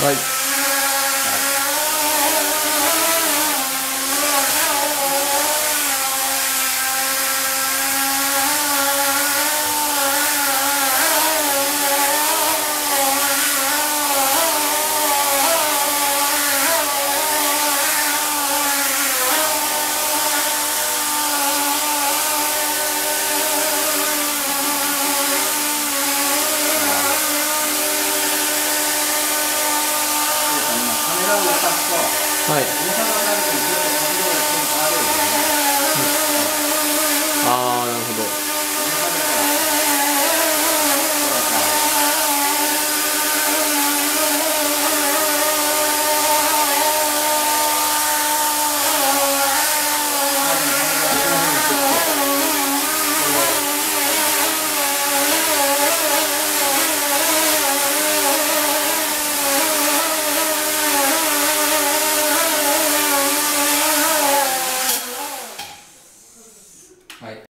はい。油を足すと、はい、重さが上がるとずっと変わるよね、うん、ああなるほど。はい。